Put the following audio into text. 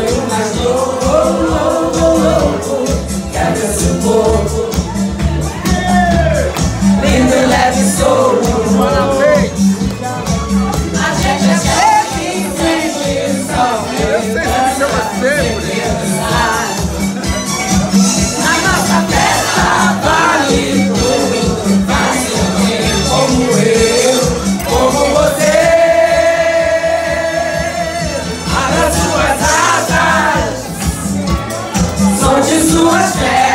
sonho mais louco, louco, louco seu corpo Lindo, leve e A gente é sempre, suas férias.